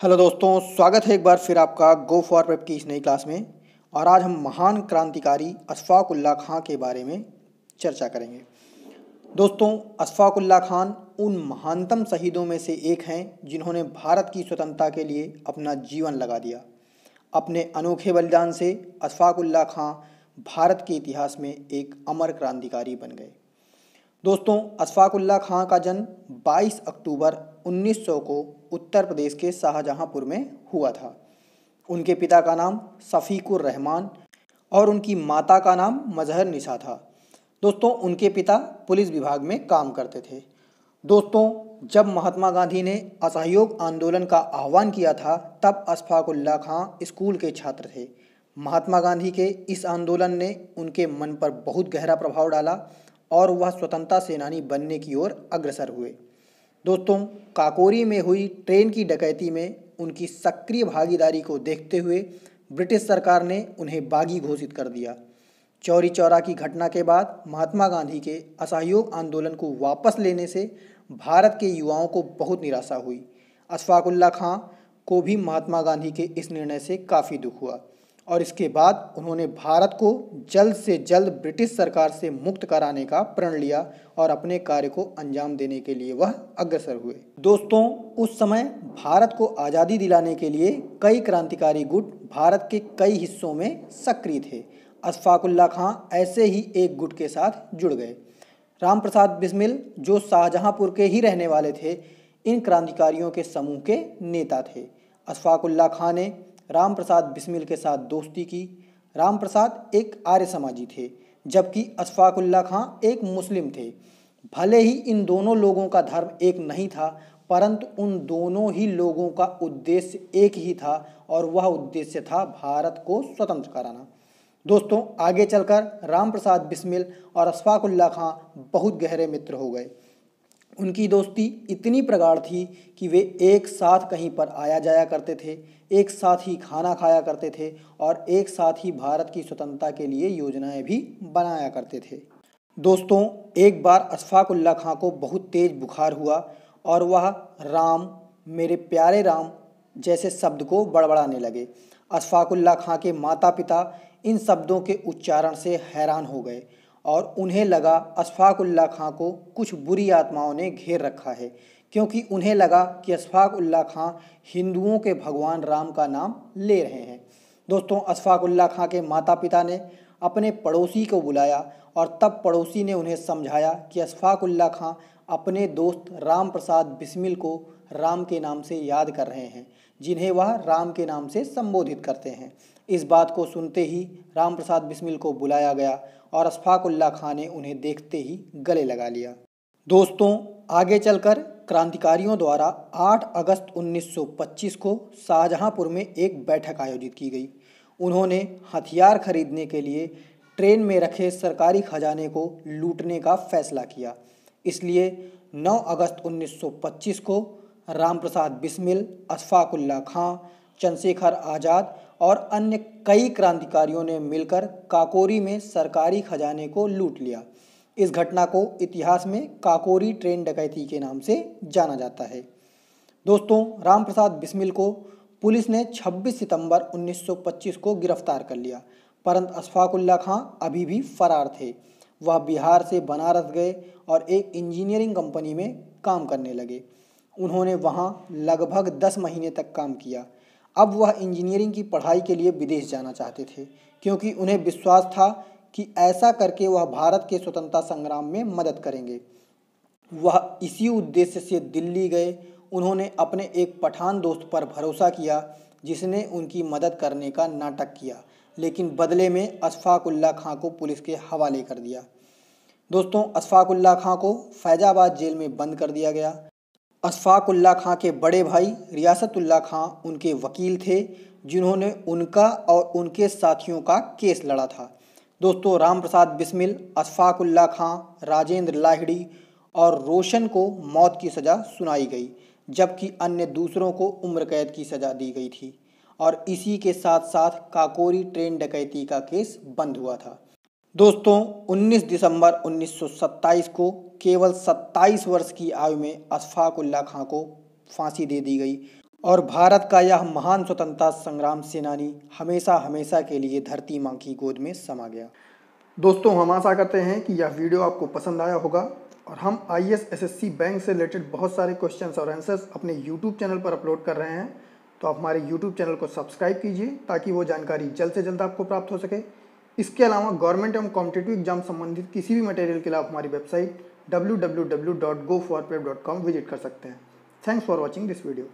Hello दोस्तों, स्वागत है एक बार फिर आपका गो फॉर प्रेप की इस नई क्लास में। और आज हम महान क्रांतिकारी अशफाकुल्ला खां के बारे में चर्चा करेंगे। दोस्तों, अशफाकुल्ला खान उन महानतम शहीदों में से एक हैं जिन्होंने भारत की स्वतंत्रता के लिए अपना जीवन लगा दिया। अपने अनोखे बलिदान से अशफाकुल्ला खां भारत के इतिहास में एक अमर क्रांतिकारी बन गए। दोस्तों, अशफाकुल्ला खां का जन्म 22 अक्टूबर 1900 को उत्तर प्रदेश के शाहजहांपुर में हुआ था। उनके पिता का नाम शफीकुर रहमान और उनकी माता का नाम मजहर निशा था। दोस्तों, उनके पिता पुलिस विभाग में काम करते थे। दोस्तों, जब महात्मा गांधी ने असहयोग आंदोलन का आह्वान किया था, तब अशफाकुल्ला खां स्कूल के छात्र थे। महात्मा गांधी के इस आंदोलन ने उनके मन पर बहुत गहरा प्रभाव डाला और वह स्वतंत्रता सेनानी बनने की ओर अग्रसर हुए। दोस्तों, काकोरी में हुई ट्रेन की डकैती में उनकी सक्रिय भागीदारी को देखते हुए ब्रिटिश सरकार ने उन्हें बागी घोषित कर दिया। चौरी चौरा की घटना के बाद महात्मा गांधी के असहयोग आंदोलन को वापस लेने से भारत के युवाओं को बहुत निराशा हुई। अशफाकुल्ला खां को भी महात्मा गांधी के इस निर्णय से काफ़ी दुख हुआ। और इसके बाद उन्होंने भारत को जल्द से जल्द ब्रिटिश सरकार से मुक्त कराने का प्रण लिया और अपने कार्य को अंजाम देने के लिए वह अग्रसर हुए। दोस्तों, उस समय भारत को आज़ादी दिलाने के लिए कई क्रांतिकारी गुट भारत के कई हिस्सों में सक्रिय थे। अशफाकुल्ला खां ऐसे ही एक गुट के साथ जुड़ गए। राम प्रसाद बिस्मिल, जो शाहजहाँपुर के ही रहने वाले थे, इन क्रांतिकारियों के समूह के नेता थे। अशफाकुल्ला खां ने राम प्रसाद बिस्मिल के साथ दोस्ती की। राम प्रसाद एक आर्य समाजी थे, जबकि अशफाकुल्ला खां एक मुस्लिम थे। भले ही इन दोनों लोगों का धर्म एक नहीं था, परंतु उन दोनों ही लोगों का उद्देश्य एक ही था और वह उद्देश्य था भारत को स्वतंत्र कराना। दोस्तों, आगे चलकर राम प्रसाद बिस्मिल और अशफाकुल्ला खां बहुत गहरे मित्र हो गए। उनकी दोस्ती इतनी प्रगाढ़ थी कि वे एक साथ कहीं पर आया जाया करते थे, एक साथ ही खाना खाया करते थे और एक साथ ही भारत की स्वतंत्रता के लिए योजनाएँ भी बनाया करते थे। दोस्तों, एक बार अशफाकुल्ला खां को बहुत तेज बुखार हुआ और वह राम, मेरे प्यारे राम जैसे शब्द को बड़बड़ाने लगे। अशफाकुल्ला खां के माता पिता इन शब्दों के उच्चारण से हैरान हो गए। और उन्हें लगा अशफाक खां को कुछ बुरी आत्माओं ने घेर रखा है, क्योंकि उन्हें लगा कि अशफाक खां हिंदुओं के भगवान राम का नाम ले रहे हैं। दोस्तों अशफाक़ुल्ला खां के माता पिता ने अपने पड़ोसी को बुलाया और तब पड़ोसी ने उन्हें समझाया कि अशफाक खां अपने दोस्त राम प्रसाद बिस्मिल को राम के नाम से याद कर रहे हैं, जिन्हें वह राम के नाम से संबोधित करते हैं। इस बात को सुनते ही राम प्रसाद बिस्मिल को बुलाया गया और अशफाकुल्ला खां ने उन्हें देखते ही गले लगा लिया। दोस्तों, आगे चलकर क्रांतिकारियों द्वारा 8 अगस्त 1925 को शाहजहांपुर में एक बैठक आयोजित की गई। उन्होंने हथियार खरीदने के लिए ट्रेन में रखे सरकारी खजाने को लूटने का फैसला किया। इसलिए 9 अगस्त 1925 को राम प्रसाद बिस्मिल अशफाकुल्ला खां चंद्रशेखर आज़ाद और अन्य कई क्रांतिकारियों ने मिलकर काकोरी में सरकारी खजाने को लूट लिया। इस घटना को इतिहास में काकोरी ट्रेन डकैती के नाम से जाना जाता है। दोस्तों राम प्रसाद बिस्मिल को पुलिस ने 26 सितंबर 1925 को गिरफ़्तार कर लिया। परंतु अशफाकुल्ला खां अभी भी फरार थे। वह बिहार से बनारस गए और एक इंजीनियरिंग कंपनी में काम करने लगे। उन्होंने वहाँ लगभग 10 महीने तक काम किया। अब वह इंजीनियरिंग की पढ़ाई के लिए विदेश जाना चाहते थे, क्योंकि उन्हें विश्वास था कि ऐसा करके वह भारत के स्वतंत्रता संग्राम में मदद करेंगे। वह इसी उद्देश्य से दिल्ली गए। उन्होंने अपने एक पठान दोस्त पर भरोसा किया, जिसने उनकी मदद करने का नाटक किया, लेकिन बदले में अशफाकुल्ला खां को पुलिस के हवाले कर दिया। दोस्तों, अशफाकुल्ला खां को फैजाबाद जेल में बंद कर दिया गया। अशफाकुल्ला खां के बड़े भाई रियासतुल्ला खां उनके वकील थे, जिन्होंने उनका और उनके साथियों का केस लड़ा था। दोस्तों राम प्रसाद बिस्मिल अशफाकुल्ला खां, राजेंद्र लाहिड़ी और रोशन को मौत की सज़ा सुनाई गई, जबकि अन्य दूसरों को उम्र कैद की सज़ा दी गई थी। और इसी के साथ साथ काकोरी ट्रेन डकैती का केस बंद हुआ था। दोस्तों 19 दिसंबर 1927 को केवल 27 वर्ष की आयु में अशफाक उल्ला खां को फांसी दे दी गई और भारत का यह महान स्वतंत्रता संग्राम सेनानी हमेशा हमेशा के लिए धरती माँ की गोद में समा गया। दोस्तों, हम आशा करते हैं कि यह वीडियो आपको पसंद आया होगा और हम आई एस बैंक से रिलेटेड बहुत सारे क्वेश्चन और आंसर्स अपने यूट्यूब चैनल पर अपलोड कर रहे हैं। तो आप हमारे यूट्यूब चैनल को सब्सक्राइब कीजिए ताकि वो जानकारी जल्द से जल्द आपको प्राप्त हो सके। इसके अलावा गवर्नमेंट एवं कॉम्पिटेटिव एग्ज़ाम संबंधित किसी भी मटेरियल के लिए आप हमारी वेबसाइट डब्ल्यू विज़िट कर सकते हैं। Thanks for watching this video